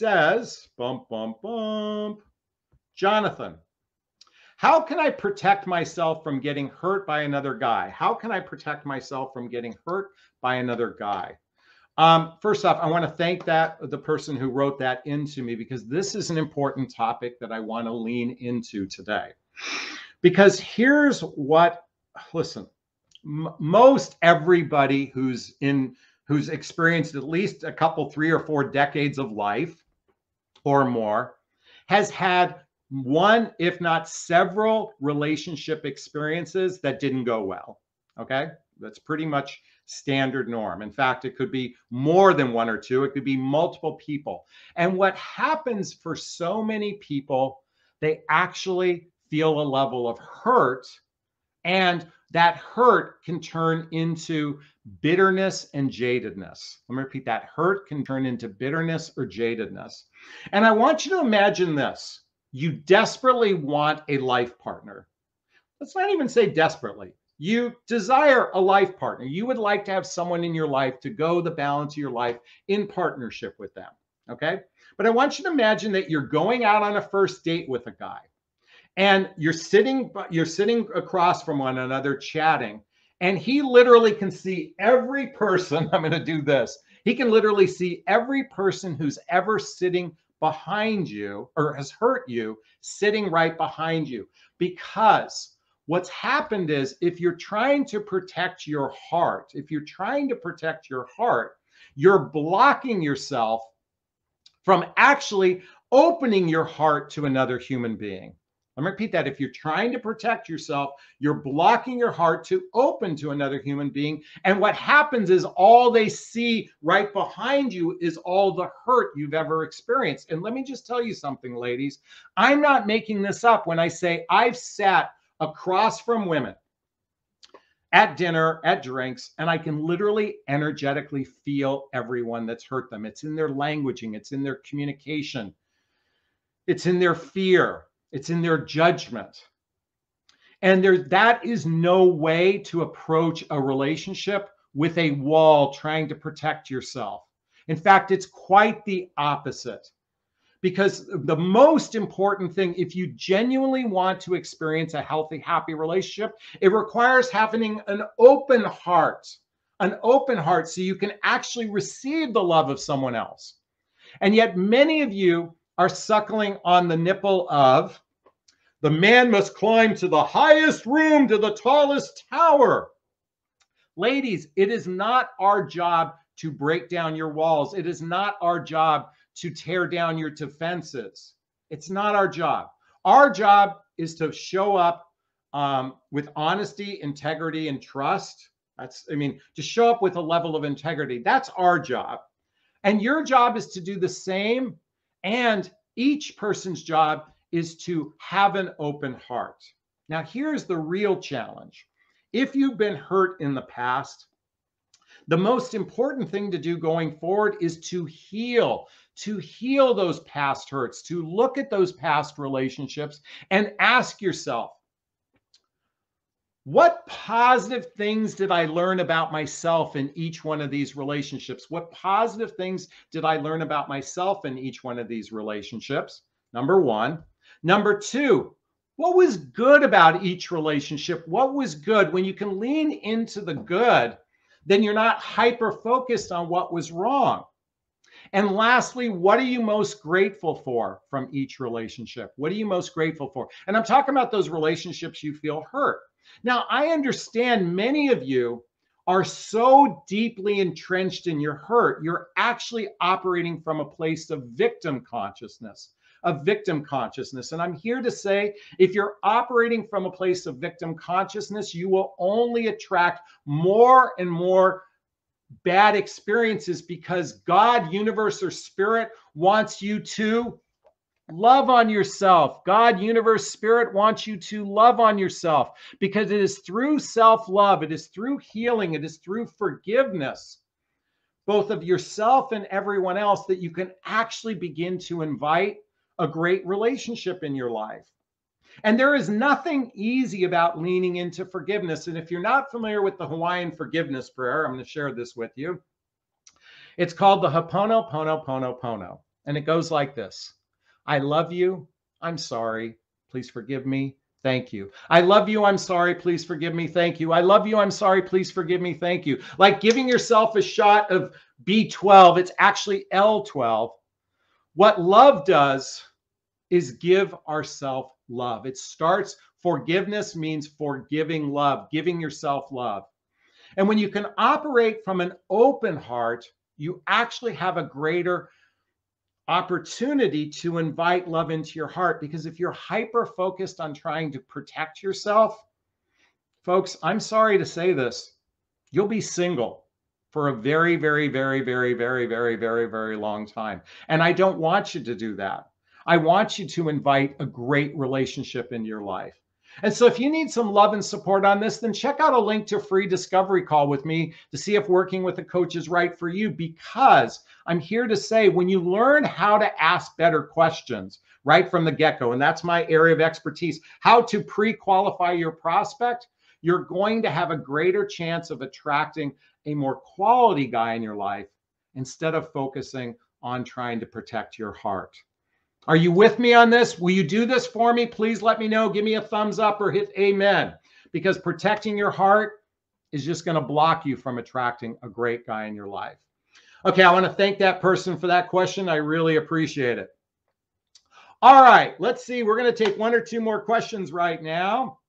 says, bump, bump, bump, Jonathon, how can I protect myself from getting hurt by another guy? How can I protect myself from getting hurt by another guy? Um, first off, I want to thank that the person who wrote that into me because this is an important topic that I want to lean into today. Because here's what, listen, m- most everybody who's in who's experienced at least a couple, three or four decades of life or more, has had one, if not several, relationship experiences that didn't go well. Okay. That's pretty much standard norm. In fact, it could be more than one or two, it could be multiple people. And what happens for so many people, they actually feel a level of hurt. And that hurt can turn into bitterness and jadedness. Let me repeat that hurt can turn into bitterness or jadedness. And I want you to imagine this you desperately want a life partner. Let's not even say desperately. You desire a life partner. You would like to have someone in your life to go the balance of your life in partnership with them. Okay. But I want you to imagine that you're going out on a first date with a guy and you're sitting you're sitting across from one another chatting. And he literally can see every person i'm going to do this. He can literally see every person who's ever sitting behind you or has hurt you sitting right behind you. Because what's happened is if you're trying to protect your heart if you're trying to protect your heart you're blocking yourself from actually opening your heart to another human being let me repeat that. If you're trying to protect yourself, you're blocking your heart to open to another human being. And what happens is all they see right behind you is all the hurt you've ever experienced. And let me just tell you something, ladies. I'm not making this up when I say I've sat across from women at dinner, at drinks, and I can literally energetically feel everyone that's hurt them. It's in their languaging, it's in their communication, it's in their fear it's in their judgment. And there, that is no way to approach a relationship with a wall trying to protect yourself. In fact, it's quite the opposite. Because the most important thing, if you genuinely want to experience a healthy, happy relationship, it requires having an open heart, an open heart so you can actually receive the love of someone else. And yet, many of you are suckling on the nipple of the man must climb to the highest room, to the tallest tower. Ladies, it is not our job to break down your walls. It is not our job to tear down your defenses. It's not our job. Our job is to show up um, with honesty, integrity, and trust. That's, I mean, to show up with a level of integrity. That's our job. And your job is to do the same and each person's job is to have an open heart. Now, here's the real challenge. If you've been hurt in the past, the most important thing to do going forward is to heal, to heal those past hurts, to look at those past relationships and ask yourself, what positive things did I learn about myself in each one of these relationships? What positive things did I learn about myself in each one of these relationships? Number one. Number two, what was good about each relationship? What was good? When you can lean into the good, then you're not hyper focused on what was wrong. And lastly, what are you most grateful for from each relationship? What are you most grateful for? And I'm talking about those relationships you feel hurt. Now, I understand many of you are so deeply entrenched in your hurt, you're actually operating from a place of victim consciousness, of victim consciousness. And I'm here to say if you're operating from a place of victim consciousness, you will only attract more and more bad experiences because God, universe, or spirit wants you to Love on yourself. God, universe, spirit wants you to love on yourself because it is through self love, it is through healing, it is through forgiveness, both of yourself and everyone else, that you can actually begin to invite a great relationship in your life. And there is nothing easy about leaning into forgiveness. And if you're not familiar with the Hawaiian forgiveness prayer, I'm going to share this with you. It's called the Ho'oponopono Pono Pono. And it goes like this I love you. I'm sorry. Please forgive me. Thank you. I love you. I'm sorry. Please forgive me. Thank you. I love you. I'm sorry. Please forgive me. Thank you. Like giving yourself a shot of B12, it's actually L12. What love does is give ourselves love. It starts, forgiveness means forgiving love, giving yourself love. And when you can operate from an open heart, you actually have a greater opportunity to invite love into your heart. Because if you're hyper focused on trying to protect yourself, folks, I'm sorry to say this, you'll be single for a very, very, very, very, very, very, very, very long time. And I don't want you to do that. I want you to invite a great relationship in your life. And so, if you need some love and support on this, then check out a link to a free discovery call with me to see if working with a coach is right for you. Because I'm here to say when you learn how to ask better questions right from the get go, and that's my area of expertise, how to pre qualify your prospect, you're going to have a greater chance of attracting a more quality guy in your life instead of focusing on trying to protect your heart. Are you with me on this? Will you do this for me? Please let me know. Give me a thumbs up or hit amen because protecting your heart is just going to block you from attracting a great guy in your life. Okay, I want to thank that person for that question. I really appreciate it. All right, let's see. We're going to take one or two more questions right now.